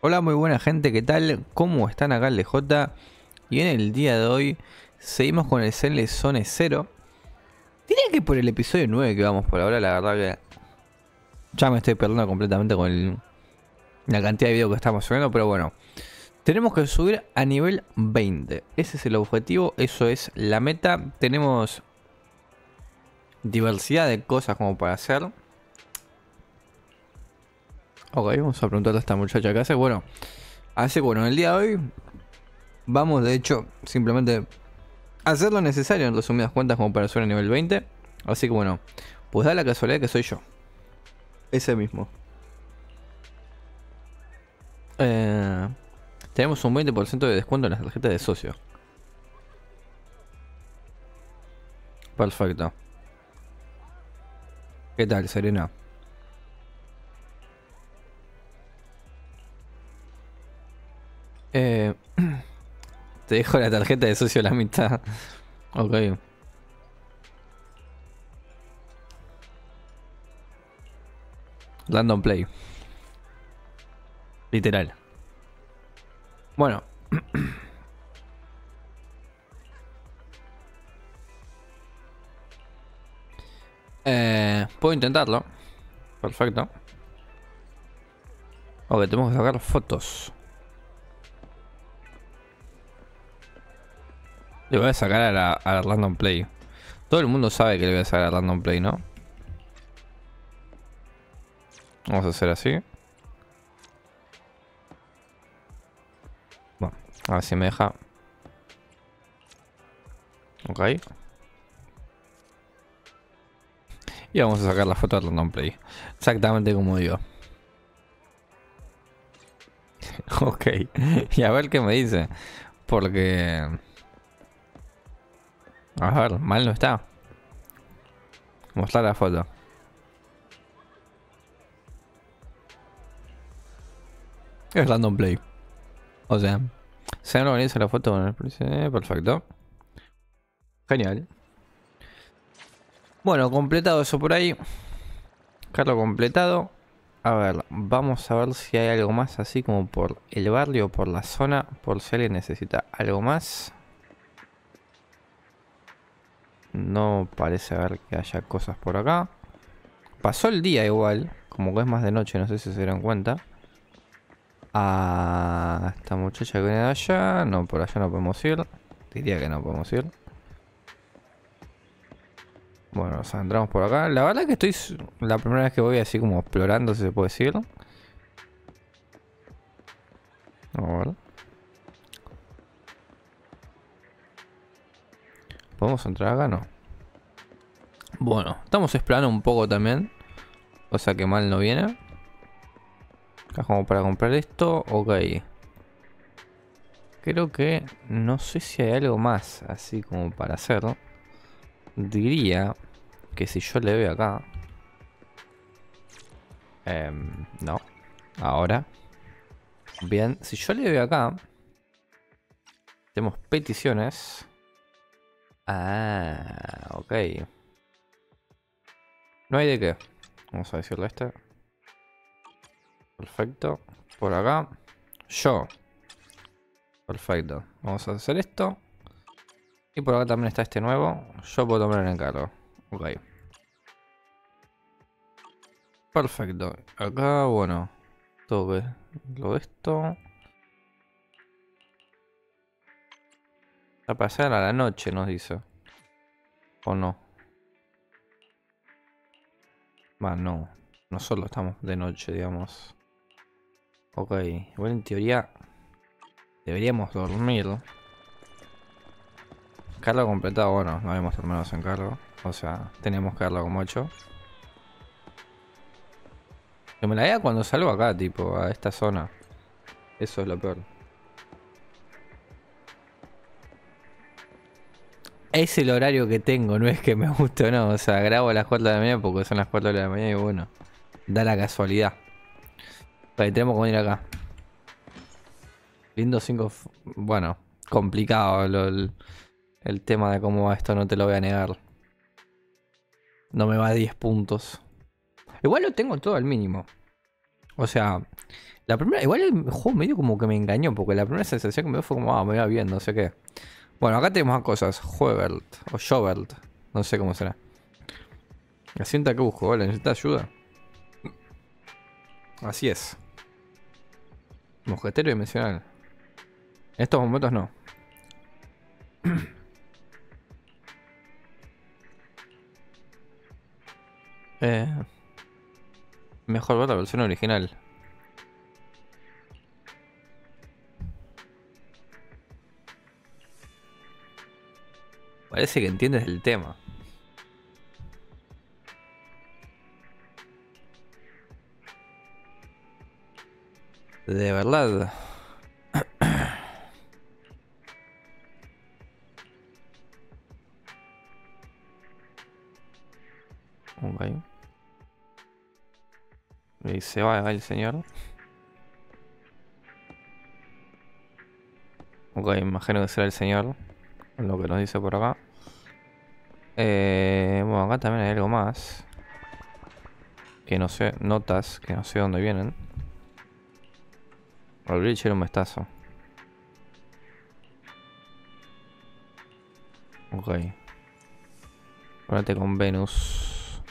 Hola, muy buena gente, ¿qué tal? ¿Cómo están acá el DJ? Y en el día de hoy seguimos con el Zenless Zone 0. Diría que por el episodio 9 que vamos por ahora, la verdad que ya me estoy perdiendo completamente con el- la cantidad de videos que estamos subiendo, pero bueno. Tenemos que subir a nivel 20. Ese es el objetivo, eso es la meta. Tenemos diversidad de cosas como para hacer. Ok, vamos a preguntarle a esta muchacha qué hace. Bueno, así que bueno, en el día de hoy vamos de hecho simplemente a hacer lo necesario en resumidas cuentas como para subir a nivel 20. Así que bueno, pues da la casualidad que soy yo. Ese mismo. Eh, tenemos un 20% de descuento en las tarjetas de socio. Perfecto. ¿Qué tal, Serena? Eh, te dejo la tarjeta de socio a la mitad. Ok. Random play. Literal. Bueno. Eh, puedo intentarlo. Perfecto. Ok, tenemos que sacar fotos. Le voy a sacar a la, la Random Play. Todo el mundo sabe que le voy a sacar a Random Play, ¿no? Vamos a hacer así. Bueno, a ver si me deja. Ok. Y vamos a sacar la foto de Random Play. Exactamente como digo. ok. Y a ver qué me dice. Porque... A ver, mal no está. Mostrar la foto. Es random play. O sea, se organiza la foto con el eh, Perfecto. Genial. Bueno, completado eso por ahí. Carlo completado. A ver, vamos a ver si hay algo más así como por el barrio, por la zona, por si alguien necesita algo más. No parece haber que haya cosas por acá. Pasó el día igual, como que es más de noche, no sé si se dieron cuenta. Ah, esta muchacha que viene de allá. No, por allá no podemos ir. Diría que no podemos ir. Bueno, sea, entramos por acá. La verdad que estoy la primera vez que voy así como explorando, si se puede decir. A ver. ¿Podemos entrar acá? No. Bueno, estamos explorando un poco también. Cosa que mal no viene. Acá como para comprar esto. Ok. Creo que no sé si hay algo más así como para hacer. Diría que si yo le doy acá. Em, no. Ahora. Bien, si yo le doy acá. Tenemos peticiones. Ah, ok. No hay de qué. Vamos a decirle a este. Perfecto. Por acá. Yo. Perfecto. Vamos a hacer esto. Y por acá también está este nuevo. Yo puedo tomar el encargo. Ok. Perfecto. Acá, bueno. Todo esto. A pasar a la noche, nos dice. ¿O no? Va, no. No solo estamos de noche, digamos. Ok. Igual en teoría deberíamos dormir. Cargo completado, bueno, no habíamos terminado sin cargo. O sea, teníamos que darlo como 8. Que me la vea cuando salgo acá, tipo, a esta zona. Eso es lo peor. Es el horario que tengo, no es que me guste o no. O sea, grabo a las 4 de la mañana porque son las 4 de la mañana y bueno, da la casualidad. Vale, tenemos que venir acá. Lindo 5. Bueno, complicado el tema de cómo va esto, no te lo voy a negar. No me va a 10 puntos. Igual lo tengo todo al mínimo. O sea, la primera, igual el juego medio como que me engañó, porque la primera sensación que me dio fue como, ah, me iba bien, no sé qué. Bueno, acá tenemos cosas. Juebelt o Jovelt, no sé cómo será. La cinta que busco, ¿vale? ¿Necesita ayuda? Así es. Mosquetero dimensional. En estos momentos no. eh, mejor ver la versión original. Parece que entiendes el tema. De verdad. ok. Y se va el señor. Ok, imagino que será el señor. Lo que nos dice por acá. Eh, bueno, acá también hay algo más. Que no sé, notas que no sé dónde vienen. Volví a echar un mestazo. Ok. Ponete con Venus.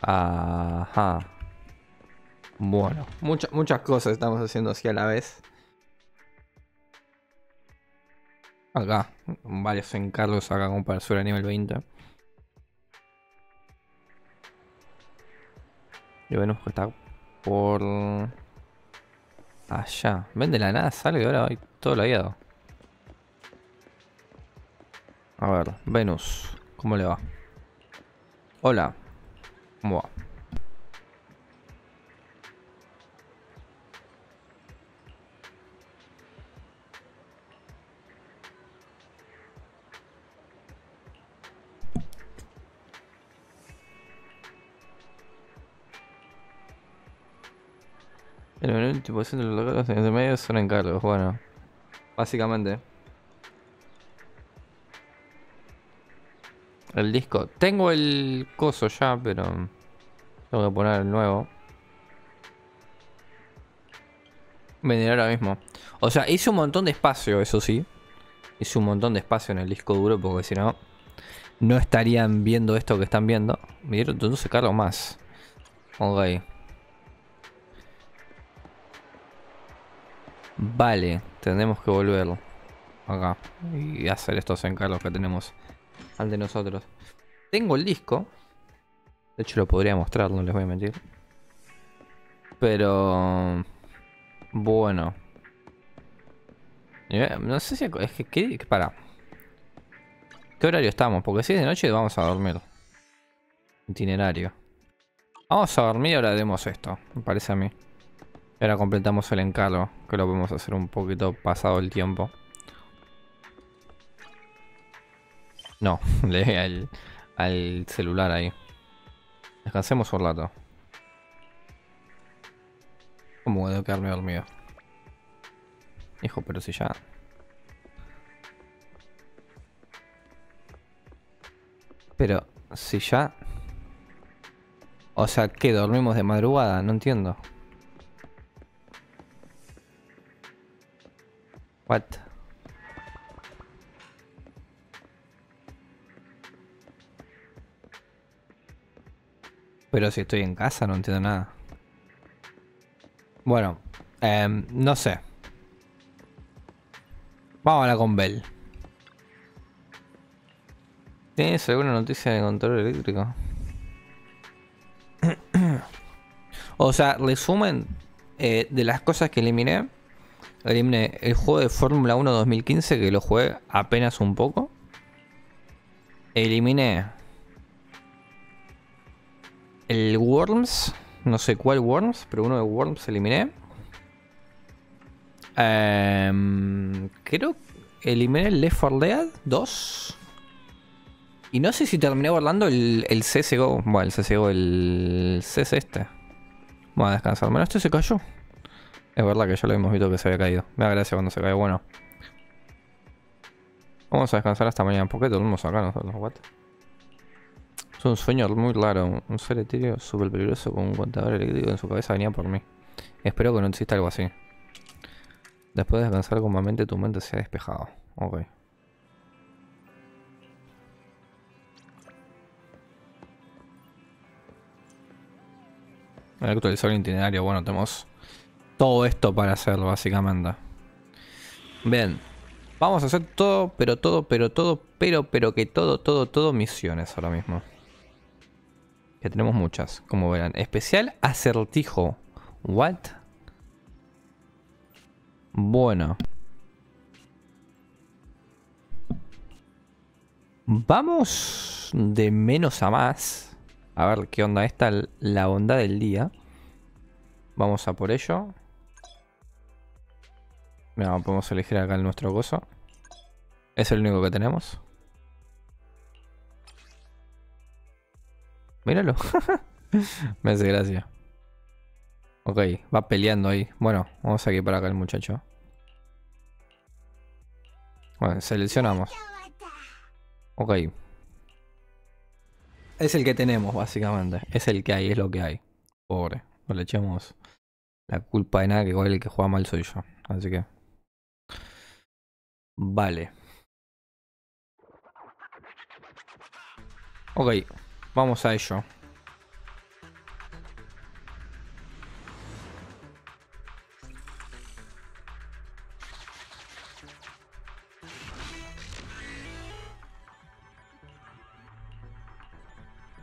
Ajá. Bueno, muchas muchas cosas estamos haciendo así a la vez. Acá, varios encargos acá con para a nivel 20. Y Venus que está por Allá. Ven de la nada, sale ahora hay todo lagueado. A ver, Venus. ¿Cómo le va? Hola. ¿Cómo va? El 90% de los locales de medio son encargos, bueno. Básicamente. El disco. Tengo el coso ya, pero... Tengo que poner el nuevo. Venir ahora mismo. O sea, hice un montón de espacio, eso sí. Hice un montón de espacio en el disco duro porque si no... No estarían viendo esto que están viendo. Me dieron entonces cargo más. Ok. Vale, tenemos que volver acá y hacer estos encargos que tenemos ante nosotros. Tengo el disco. De hecho lo podría mostrar, no les voy a mentir. Pero... Bueno. No sé si... Es que... ¿qué, para. ¿Qué horario estamos? Porque si es de noche vamos a dormir. Itinerario. Vamos a dormir y ahora haremos esto. Me parece a mí. Ahora completamos el encargo, que lo podemos hacer un poquito pasado el tiempo. No, le al, al celular ahí. Descansemos un rato. ¿Cómo a quedarme dormido? Hijo, pero si ya... Pero, si ya... O sea, ¿qué? ¿Dormimos de madrugada? No entiendo. What? Pero si estoy en casa no entiendo nada. Bueno, eh, no sé. Vamos a la con Bell. ¿Tienes alguna noticia de control eléctrico? o sea, resumen eh, de las cosas que eliminé eliminé el juego de Fórmula 1 2015 que lo jugué apenas un poco. Eliminé el Worms, no sé cuál Worms, pero uno de Worms eliminé. Em, creo que eliminé el Left 4 Dead 2. Y no sé si terminé guardando el, el CSGO. Bueno, el CSGO, el CS este. Voy a descansar. Bueno, este se cayó. Es verdad que ya lo hemos visto que se había caído. Me da gracia cuando se cae. Bueno. Vamos a descansar hasta mañana. ¿Por qué dormimos acá nosotros? What? Es un sueño muy raro. Un ser etéreo súper peligroso con un contador eléctrico en su cabeza venía por mí. Espero que no exista algo así. Después de descansar mente tu mente se ha despejado. Ok. Actualizar el itinerario. Bueno, tenemos todo esto para hacerlo, básicamente. Bien. Vamos a hacer todo, pero todo, pero todo, pero, pero que todo, todo, todo misiones ahora mismo. Que tenemos muchas, como verán. Especial acertijo. What? Bueno. Vamos de menos a más. A ver qué onda está la bondad del día. Vamos a por ello. Mira, podemos elegir acá el nuestro gozo. Es el único que tenemos. Míralo. Me hace gracia. Ok, va peleando ahí. Bueno, vamos a ir para acá el muchacho. Bueno, seleccionamos. Ok. Es el que tenemos, básicamente. Es el que hay, es lo que hay. Pobre. No le echemos la culpa de nada, que igual el que juega mal soy yo. Así que... Vale. Ok, vamos a ello.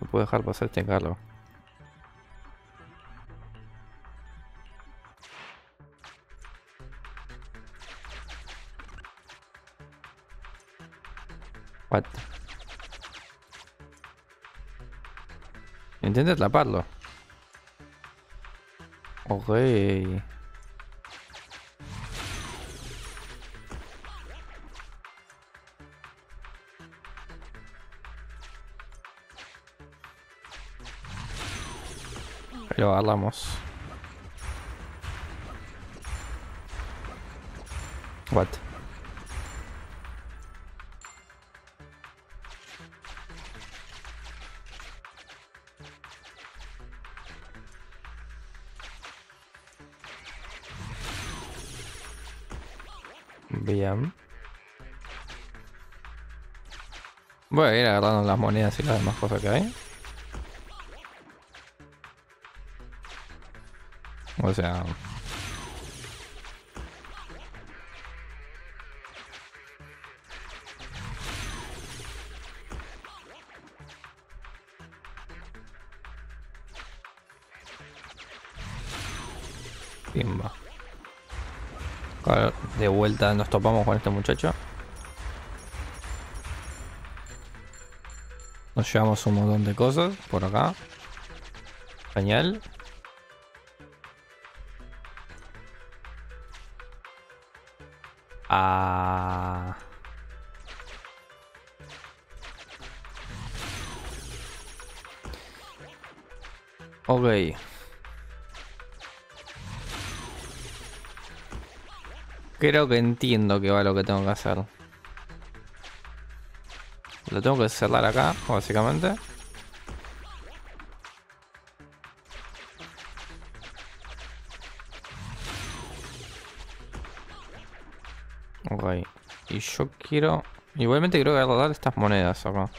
No puedo dejar pasar este carro. What? Intenta atraparlo. Ok. Pero hablamos. What? Voy a ir agarrando las monedas y las demás cosas que hay. O sea... vuelta nos topamos con este muchacho. Nos llevamos un montón de cosas por acá. Genial. Ah. Ok. Creo que entiendo que va lo que tengo que hacer. Lo tengo que cerrar acá, básicamente. Ok. Y yo quiero... Igualmente creo que voy a dar estas monedas acá.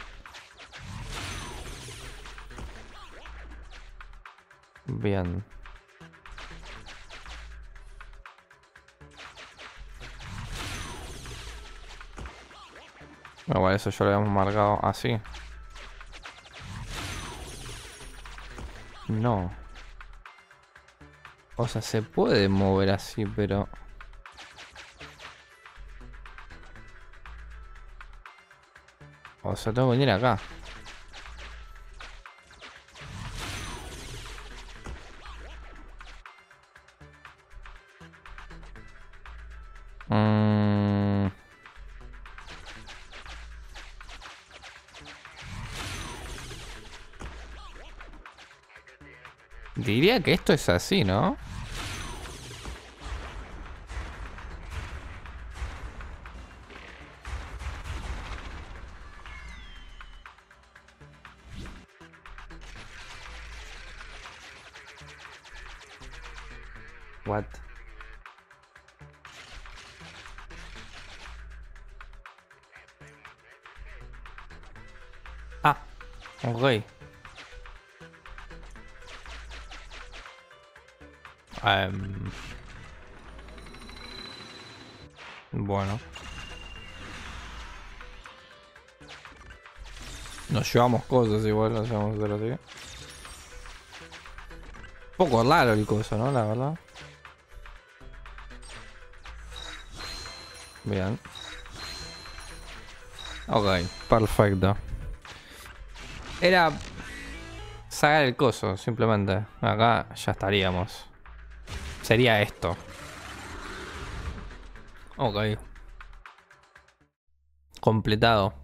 Bien. Bueno, eso ya lo habíamos marcado así. No. O sea, se puede mover así, pero... O sea, tengo que venir acá. Que esto es así, ¿no? Llevamos cosas igual, nos llevamos de así. Un poco raro el coso, ¿no? La verdad. Bien. Ok, perfecto. Era sacar el coso, simplemente. Acá ya estaríamos. Sería esto. Ok. Completado.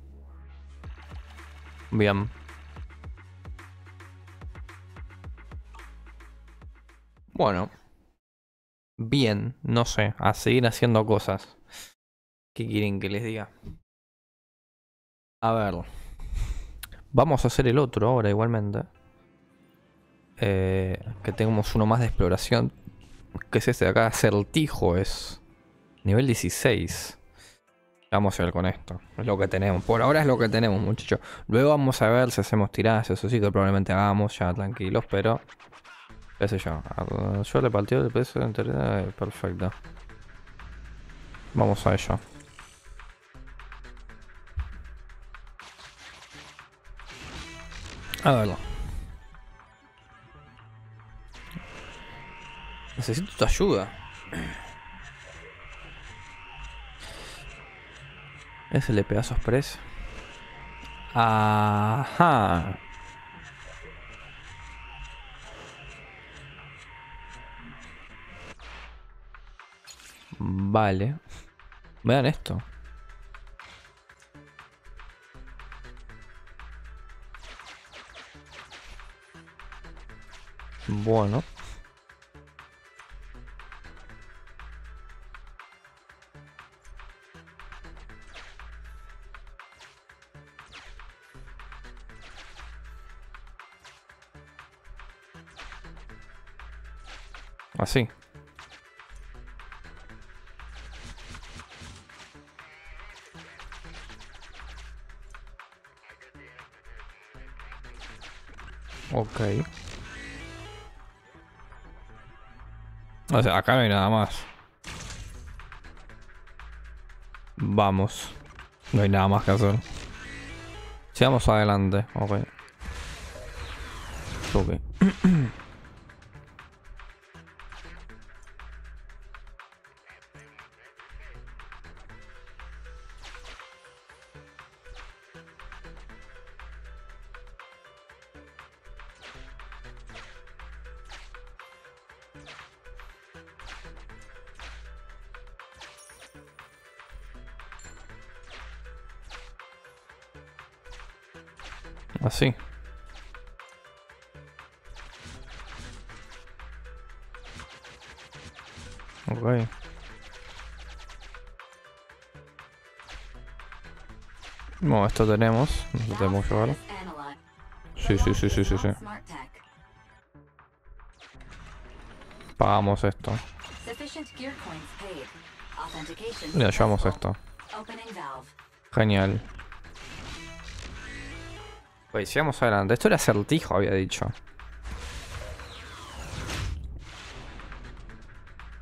Bien. Bueno. Bien, no sé. A seguir haciendo cosas. ¿Qué quieren que les diga? A ver. Vamos a hacer el otro ahora igualmente. Eh, que tenemos uno más de exploración. Que es este de acá. Certijo es. Nivel 16. Vamos a ver con esto. Es lo que tenemos. Por ahora es lo que tenemos, muchachos. Luego vamos a ver si hacemos tiradas. Eso sí que probablemente hagamos ya tranquilos, pero. Qué sé yo. Yo le partió el peso de entereza. Perfecto. Vamos a ello. A verlo. Necesito tu ayuda. Es el de pedazos press. Ajá. Vale. Vean esto. Bueno. Así. Ok. O sea, acá no hay nada más. Vamos. No hay nada más que hacer. Sigamos adelante. Ok. Ok. esto tenemos. No tenemos que llevar. Sí, sí, sí, sí, sí, sí. Pagamos esto. Ya llevamos esto. Genial. Pues sigamos adelante. Esto era acertijo, había dicho.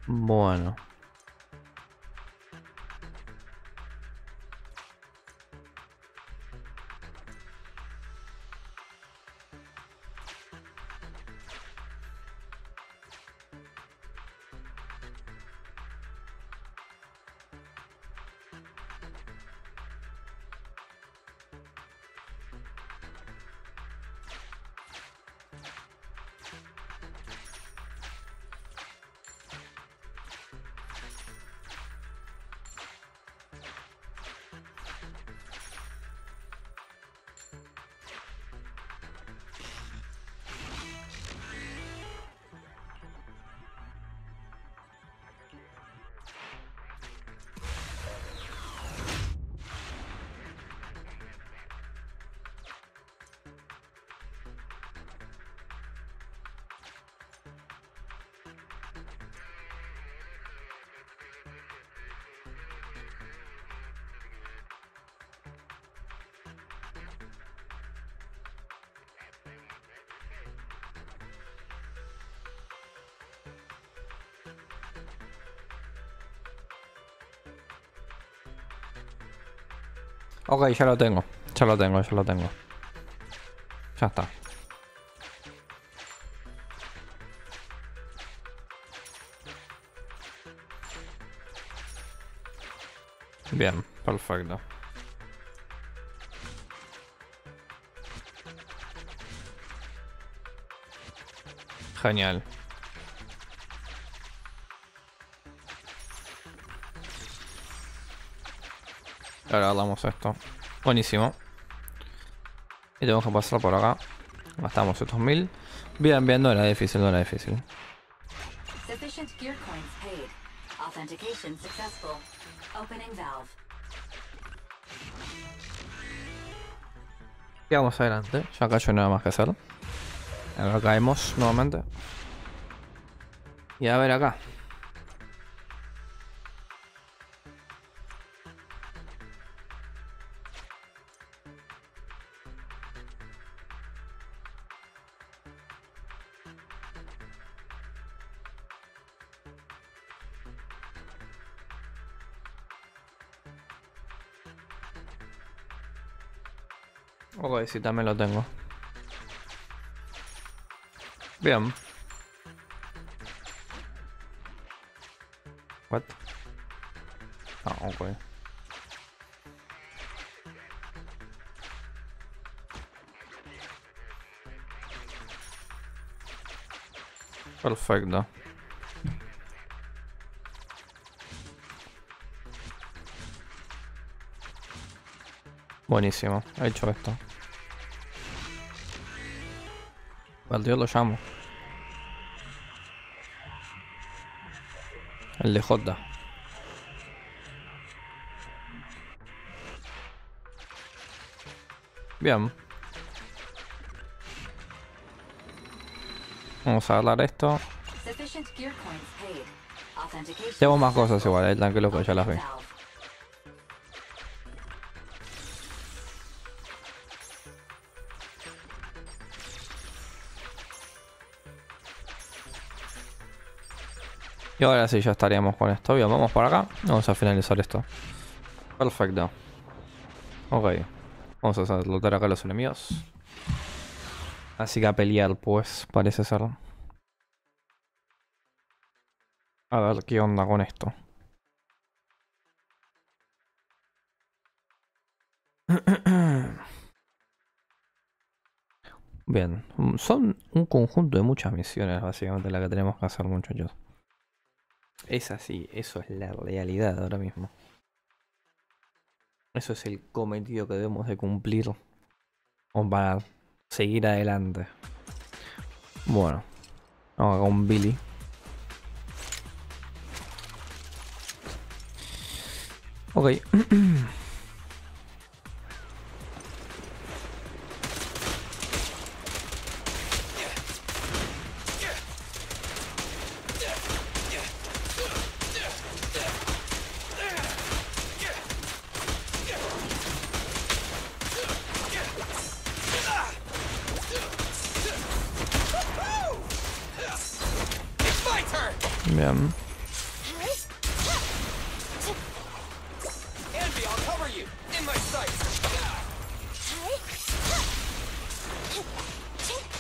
Bueno. Ok, ya lo tengo. Ya lo tengo, ya lo tengo. Ya está. Bien, perfecto. Genial. Ahora damos esto. Buenísimo. Y tenemos que pasar por acá. Gastamos estos mil. Bien, bien, no era difícil, no era difícil. Y vamos adelante. Ya acá yo nada más que hacer. Ahora caemos nuevamente. Y a ver acá. Sí, también lo tengo. Bien. What? Ah, ok. Perfecto. Buenísimo, he hecho esto. Al dios lo llamo. El de J. Bien. Vamos a hablar esto. Tengo más cosas igual, eh, tranquilo que ya las vi. Y ahora sí, ya estaríamos con esto. Bien, vamos por acá. Vamos a finalizar esto. Perfecto. Ok. Vamos a salutar acá a los enemigos. Así que a pelear, pues, parece ser. A ver qué onda con esto. Bien, son un conjunto de muchas misiones básicamente las que tenemos que hacer muchachos. Es así, eso es la realidad ahora mismo. Eso es el cometido que debemos de cumplir o para seguir adelante. Bueno, vamos acá con Billy. Ok.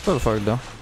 Perfecto. You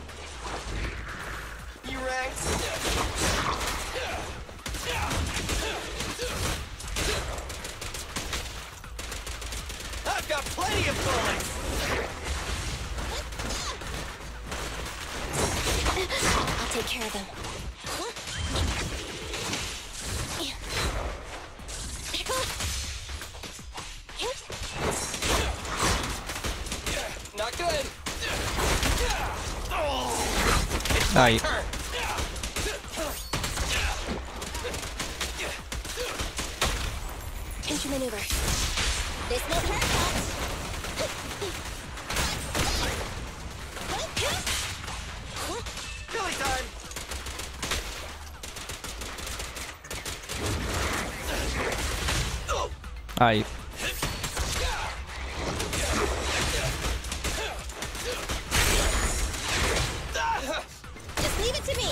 Leave it to me.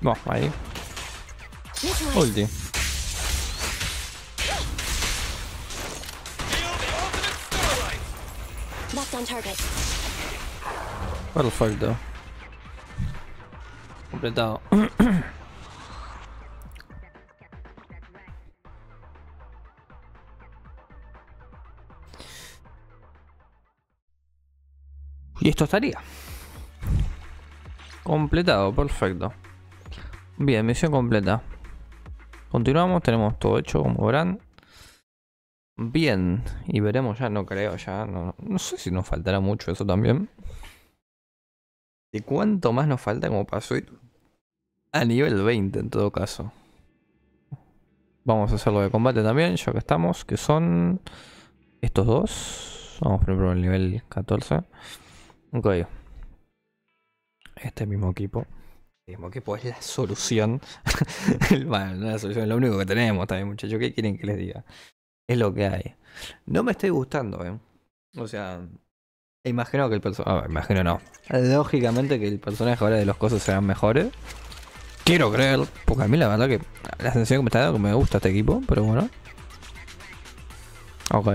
Boh, vai. Holdi. Left on target. What the fuck, though. Completato. y esto estaría. Completado, perfecto. Bien, misión completa. Continuamos, tenemos todo hecho como verán. Bien, y veremos ya, no creo, ya, no, no sé si nos faltará mucho eso también. ¿De cuánto más nos falta como para subir? A nivel 20 en todo caso. Vamos a hacerlo de combate también, ya que estamos, que son estos dos. Vamos primero al nivel 14. Ok. Este mismo equipo. El mismo equipo es la solución. bueno, no es la solución, es lo único que tenemos también, muchachos. ¿Qué quieren que les diga? Es lo que hay. No me estoy gustando, eh. O sea, imagino que el personaje. imagino no. Lógicamente que el personaje ahora de los cosas serán mejores. Quiero creer, porque a mí la verdad que la sensación que me está dando que me gusta este equipo, pero bueno. Ok.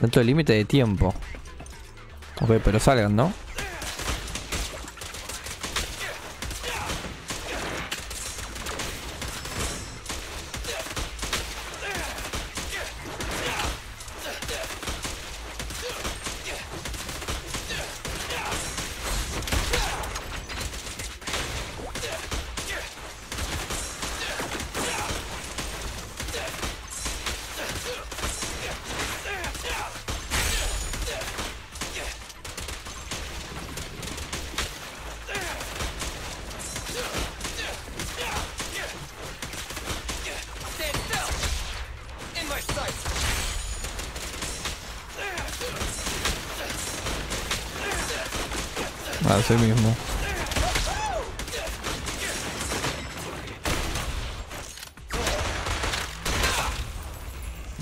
Dentro del límite de tiempo. Ok, pero salgan, ¿no? Así mismo.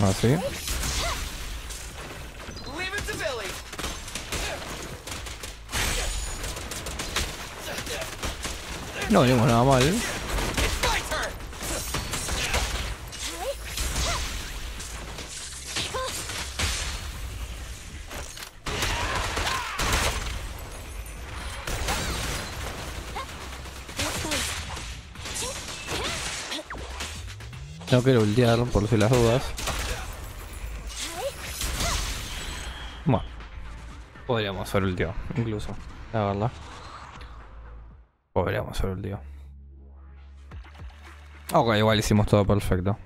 Así. Billy! No venimos nada mal. No quiero ultear por si las dudas. Bueno. Podríamos hacer ulteo, incluso. La verdad. Podríamos hacer ulteo. Ok, igual hicimos todo perfecto.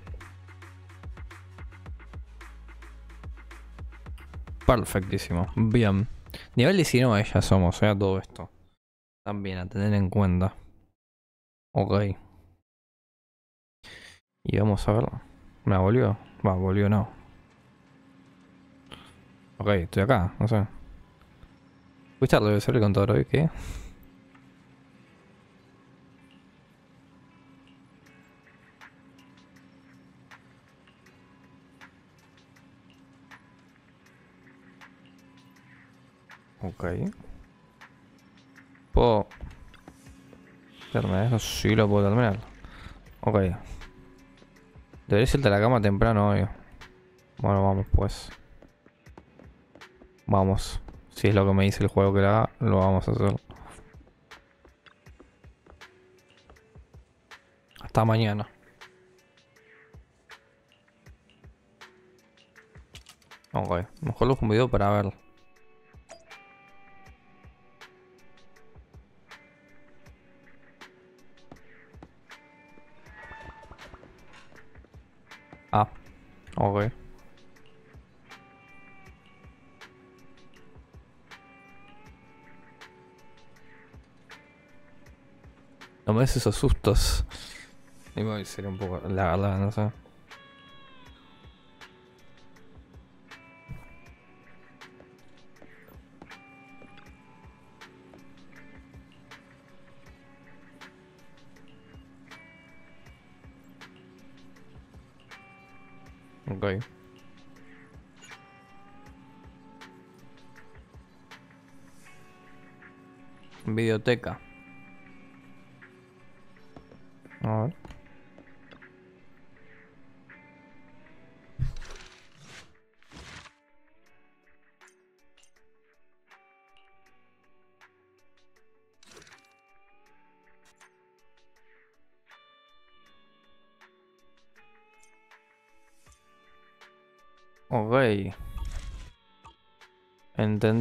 Perfectísimo. Bien. Nivel 19 ya somos, ya todo esto. También a tener en cuenta. Ok. Y vamos a ver. ¿Me volvió? Va, volvió no. Ok, estoy acá, no sé. ¿Fuiste debe ser el contador hoy? ¿Qué? Ok. ¿Puedo terminar eso? Sí, lo puedo terminar. Ok. Deberías irte a la cama temprano hoy. Bueno, vamos pues. Vamos. Si es lo que me dice el juego que lo haga, lo vamos a hacer. Hasta mañana. Ok, mejor lo un video para ver. Ok. No me des esos sustos. Y me sería un poco la verdad, no sé. Ok. Videoteca.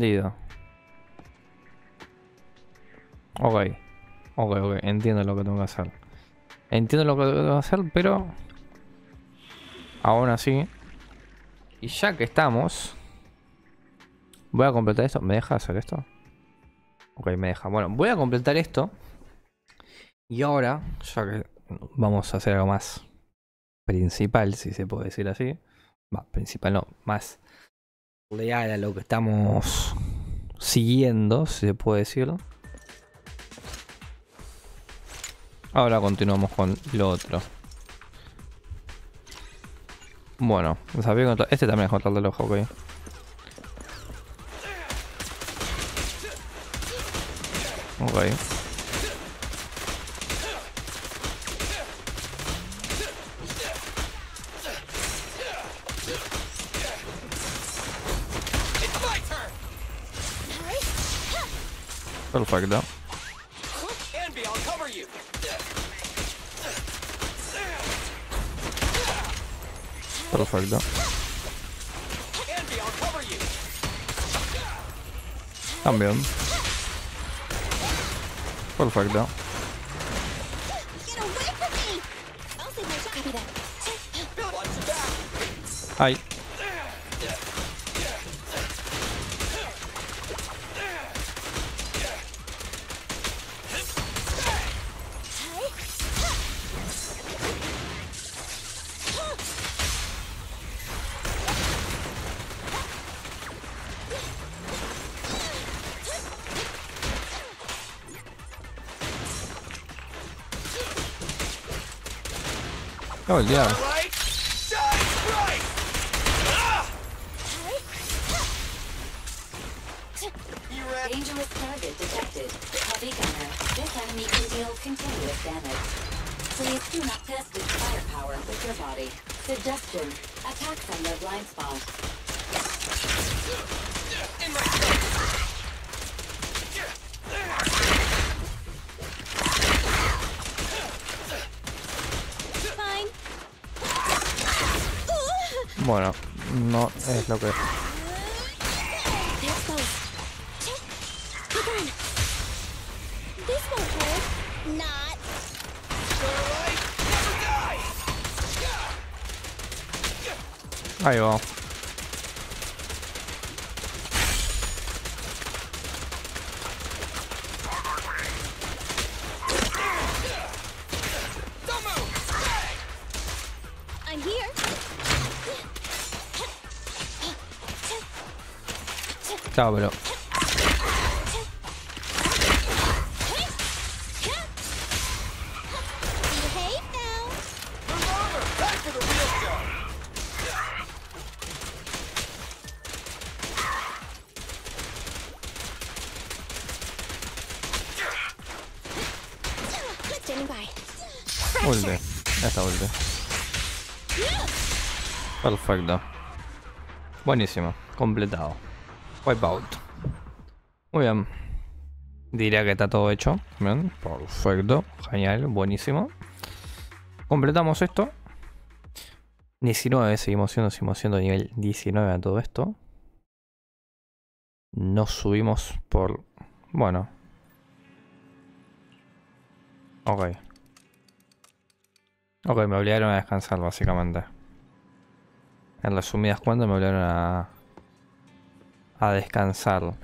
Entendido. Ok. Ok, ok. Entiendo lo que tengo que hacer. Entiendo lo que tengo que hacer, pero... Aún así... Y ya que estamos... Voy a completar esto. ¿Me deja hacer esto? Ok, me deja. Bueno, voy a completar esto. Y ahora, ya que vamos a hacer algo más principal, si se puede decir así. Va, principal no, más leal a lo que estamos siguiendo, si se puede decir. Ahora continuamos con lo otro. Bueno, desafío contra... Este también es control del ojo, ok. Ok. Pelo fagdão. Pelo fagdão. Tá mesmo. Pelo fagdão. Ai. yeah. Bueno, no es lo que... They're close. Ulte. Ya está ulte. Perfecto. Buenísimo. Completado. Wipeout. Muy bien. Diría que está todo hecho. Bien. Perfecto. Genial. Buenísimo. Completamos esto. 19. Seguimos siendo, seguimos siendo nivel 19 a todo esto. Nos subimos por... Bueno. Ok. Ok, me obligaron a descansar básicamente. En resumidas cuentas me obligaron a, a descansar.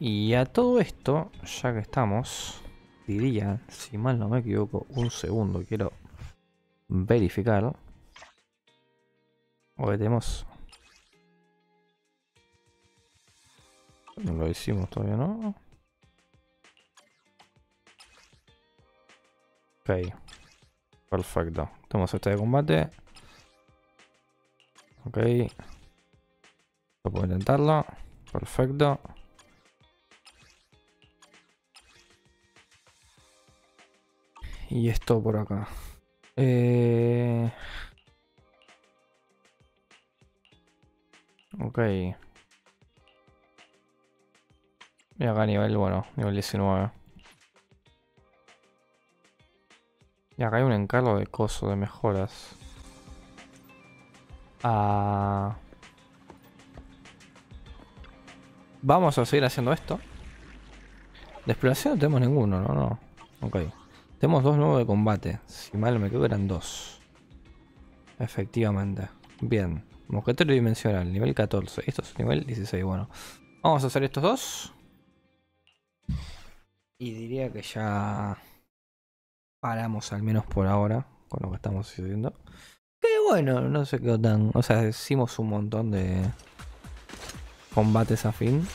Y a todo esto, ya que estamos, diría, si mal no me equivoco, un segundo, quiero verificar. Ok, tenemos... Lo hicimos todavía, ¿no? Ok. Perfecto. Tenemos este de combate. Ok. Puedo intentarlo. Perfecto. Y esto por acá. Eh... Ok. Y acá nivel, bueno, nivel 19. Y acá hay un encargo de coso, de mejoras. Ah. Vamos a seguir haciendo esto. De exploración no tenemos ninguno, no, no. Ok. Tenemos dos nuevos de combate. Si mal me quedo eran dos. Efectivamente. Bien. Mosquetero dimensional, nivel 14. Esto es nivel 16, bueno. Vamos a hacer estos dos. Y diría que ya paramos al menos por ahora con lo que estamos haciendo. Que bueno, no se quedó tan... O sea, hicimos un montón de combates a fin.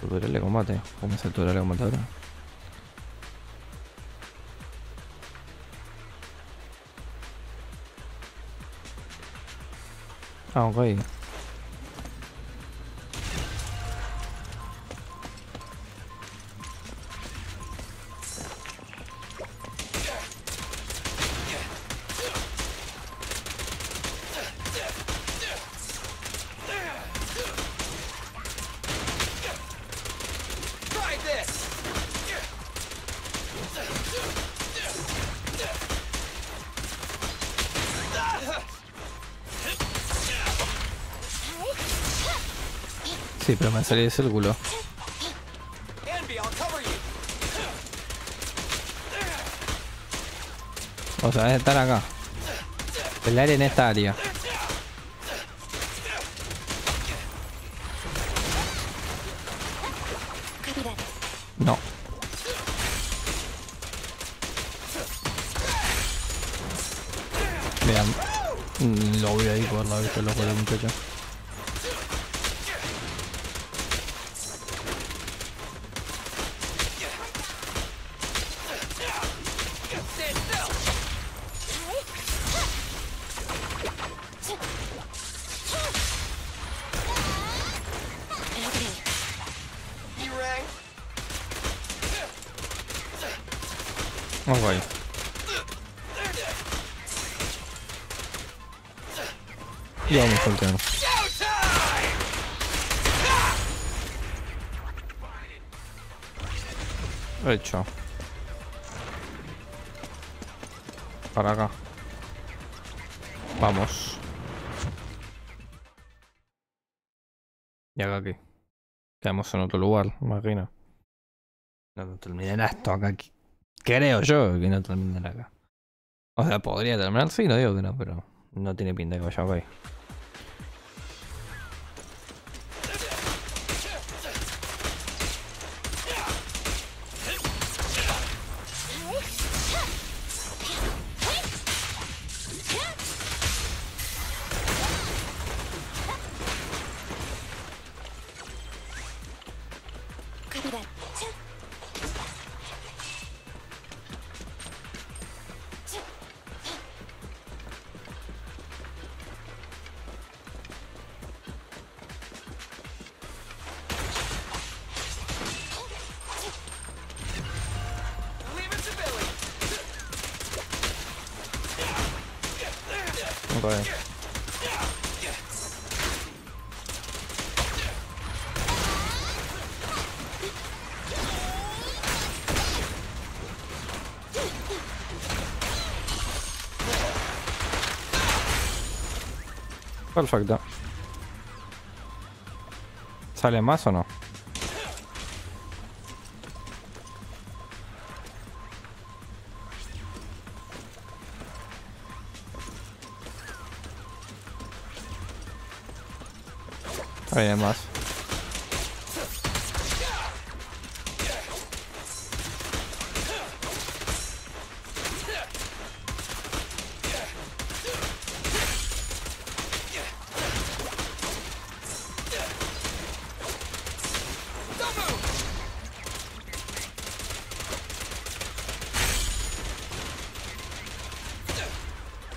Tutorial de combate. ¿Cómo es el tutorial de combate ahora? Ah, ok. Me salí de círculo. O sea, es estar acá. Pelear en esta área. Y vamos. Showtime! Hecho. Para acá. Vamos. ¿Y acá qué? Quedamos en otro lugar, imagino. No terminará esto acá. aquí. Creo yo que no terminará acá. O sea, podría terminar, sí, no digo que no, pero no tiene pinta que vaya ok. Perfecto. ¿Sale más o no? Ahí hay más.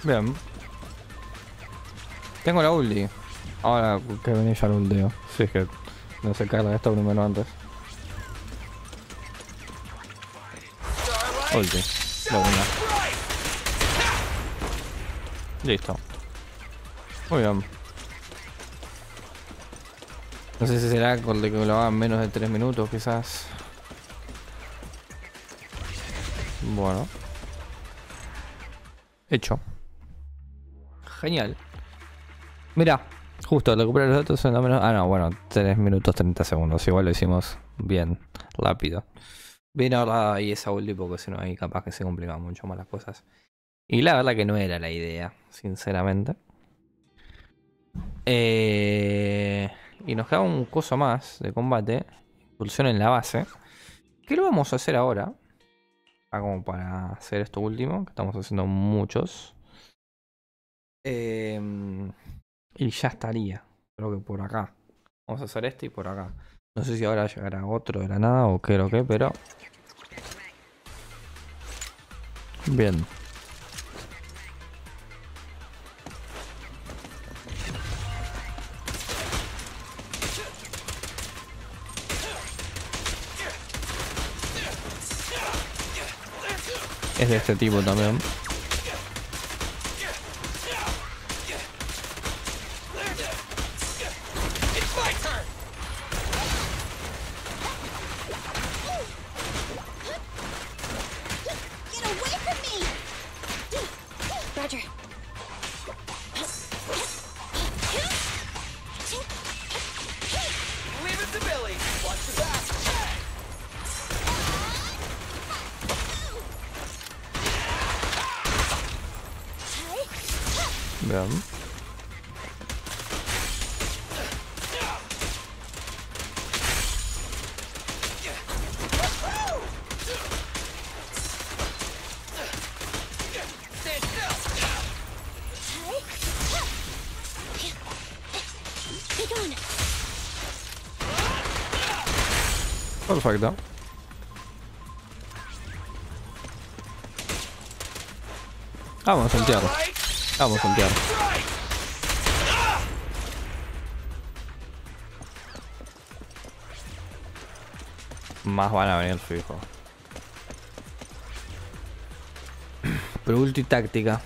Bien. Tengo la ulti. Ahora que venía ya el ulteo. Si es que no se carga esto primero antes. Ulti. Una. Right! Listo. Muy bien. No sé si será con de que lo hagan menos de 3 minutos quizás. Bueno. Hecho. Genial. Mira, justo recuperar los datos en lo menos. Ah, no, bueno, 3 minutos 30 segundos. Igual lo hicimos bien, rápido. Bien ahora ahí esa ulti porque si no ahí capaz que se complican mucho más las cosas. Y la verdad que no era la idea, sinceramente. Eh, y nos queda un coso más de combate. Impulsión en la base. ¿Qué lo vamos a hacer ahora? Ah, como para hacer esto último, que estamos haciendo muchos. Em, y ya estaría. Creo que por acá. Vamos a hacer este y por acá. No sé si ahora llegará otro de la nada o qué lo que, pero. Bien. Es de este tipo también. Vamos, Santiago. Right? Vamos, Santiago. Right! Más van a venir fijo. Pero ulti táctica.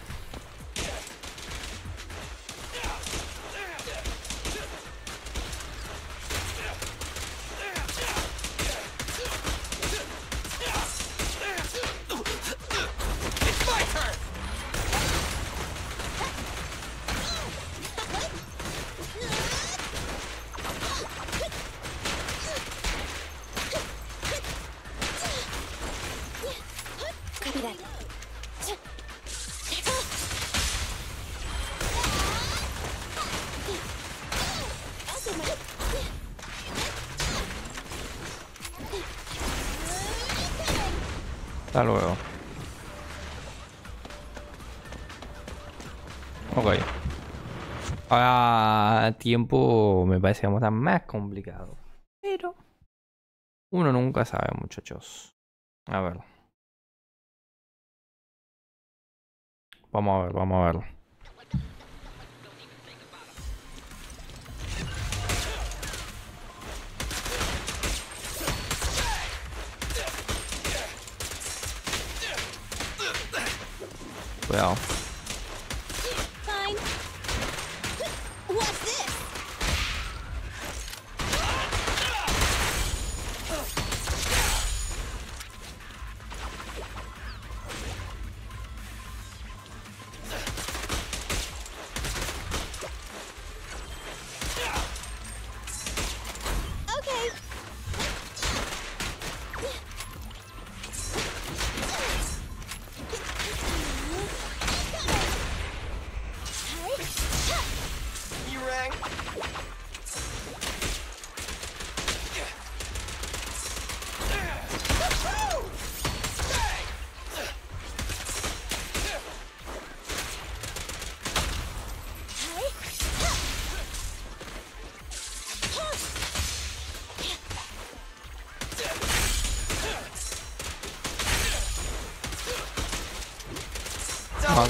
Tiempo me parece que vamos a estar más complicado. Pero uno nunca sabe, muchachos. A ver. Vamos a ver, vamos a ver. Cuidado.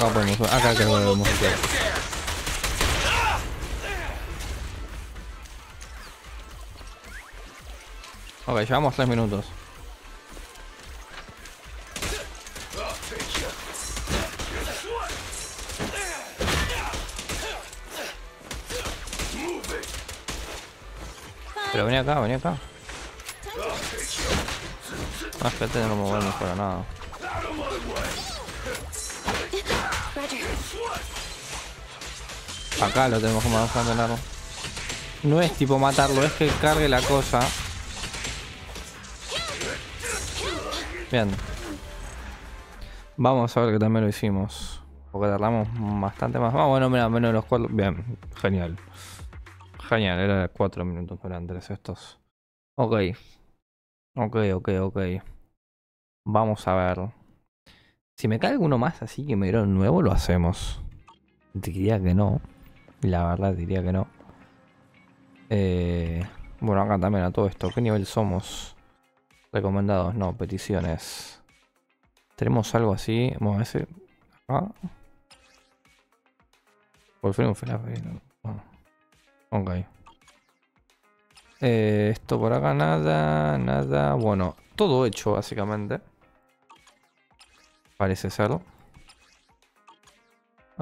Acá podemos, acá creo que podemos hacer. Ok, llevamos 3 minutos. Pero vení acá, vení acá. No, es que este no lo movemos para nada. Acá lo tenemos como abandonarlo. No es tipo matarlo, es que cargue la cosa. Bien. Vamos a ver que también lo hicimos. Porque tardamos bastante más. Ah, bueno, mira, menos de los cuatro. Bien, genial. Genial, era cuatro minutos para tres estos. Ok. Ok, ok, ok. Vamos a ver. Si me cae alguno más así que me dieron nuevo, lo hacemos. Diría que no. La verdad, diría que no. Eh, bueno, acá también a todo esto. ¿Qué nivel somos? Recomendados, no, peticiones. Tenemos algo así. Vamos a ver. Acá. Por fin un falafel. Ah, Ok. Eh, esto por acá nada, nada. Bueno, todo hecho básicamente. Parece ser.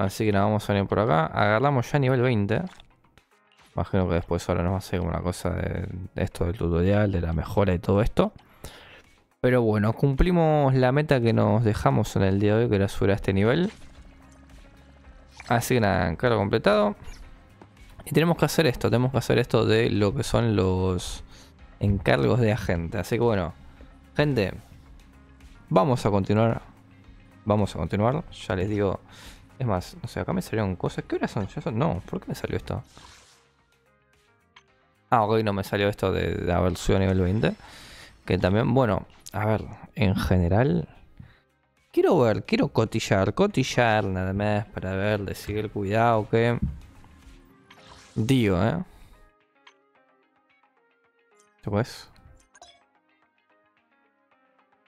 Así que nada, vamos a venir por acá. Agarramos ya nivel 20. Imagino que después ahora nos va a hacer una cosa de, esto del tutorial, de la mejora y todo esto. Pero bueno, cumplimos la meta que nos dejamos en el día de hoy, que era subir a este nivel. Así que nada, encargo completado. Y tenemos que hacer esto, tenemos que hacer esto de lo que son los encargos de agente. Así que bueno, gente, vamos a continuar. Vamos a continuar, ya les digo. Es más, no sé, acá me salieron cosas. ¿Qué horas son? ¿Ya son? No, ¿por qué me salió esto? Ah, ok, no me salió esto de, haber subido a nivel 20. Que también, bueno, a ver, en general. Quiero ver, quiero cotillar, cotillar nada más para ver, decir el cuidado que. Digo, eh. ¿Qué pues?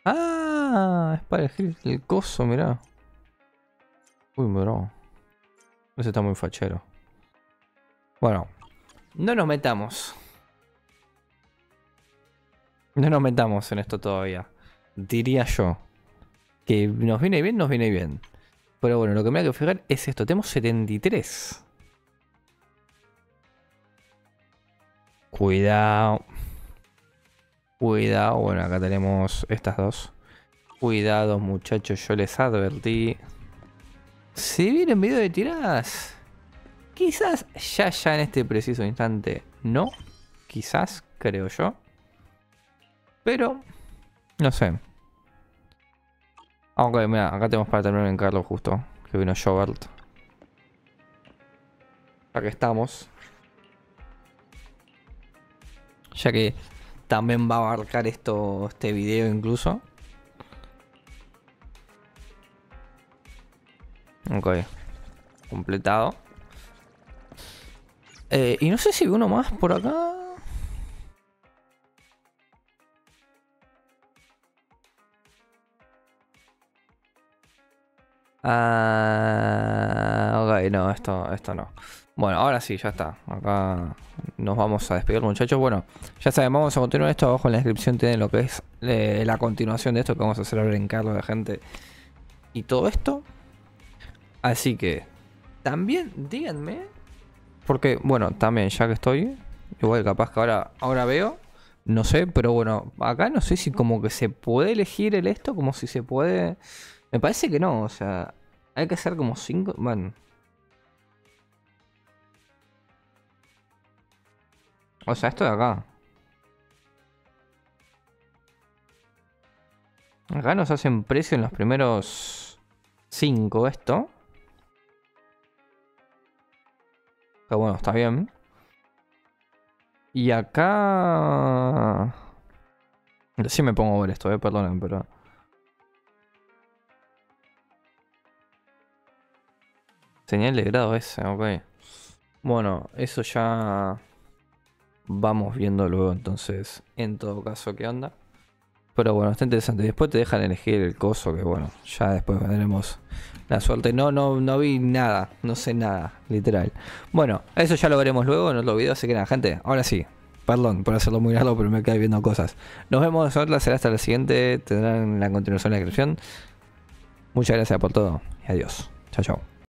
Ah, es para elegir el coso, mirá. Uy, bro. Ese está muy fachero. Bueno, no nos metamos. No nos metamos en esto todavía. Diría yo. Que nos viene bien, nos viene bien. Pero bueno, lo que me hay que fijar es esto. Tenemos 73. Cuidado. Cuidado. Bueno, acá tenemos estas dos. Cuidado, muchachos. Yo les advertí. Si vienen video de tiradas. Quizás ya, ya en este preciso instante no. Quizás, creo yo. Pero, no sé. Ah, Ok, mira, acá tenemos para terminar en Carlos justo. Que vino Jobert. Acá estamos. Ya que también va a abarcar esto, este video incluso. Ok. Completado. Eh, y no sé si uno más por acá. Ah, ok, no, esto, esto no. Bueno, ahora sí, ya está. Acá nos vamos a despedir, muchachos. Bueno, ya saben, vamos a continuar esto. Abajo en la descripción tienen lo que es eh, la continuación de esto que vamos a hacer ahora en Carlos de gente y todo esto. Así que también díganme, porque bueno, también ya que estoy, igual capaz que ahora, ahora veo, no sé, pero bueno, acá no sé si como que se puede elegir el esto, como si se puede. Me parece que no, o sea, hay que hacer como cinco. Bueno. O sea, esto de acá. Acá nos hacen precio en los primeros 5 esto. Bueno, está bien. Y acá... Sí me pongo a ver esto, eh, perdonen, pero... Señal de grado ese, ok. Bueno, eso ya vamos viendo luego entonces, en todo caso, qué onda. Pero bueno, está interesante. Después te dejan elegir el coso, que bueno, ya después veremos la suerte. No, no, no vi nada, no sé nada, literal. Bueno, eso ya lo veremos luego en otro video, así que nada, gente, ahora sí. Perdón por hacerlo muy largo, pero me quedé viendo cosas. Nos vemos en otra, será hasta la siguiente. Tendrán la continuación en la descripción. Muchas gracias por todo y adiós. Chao, chao.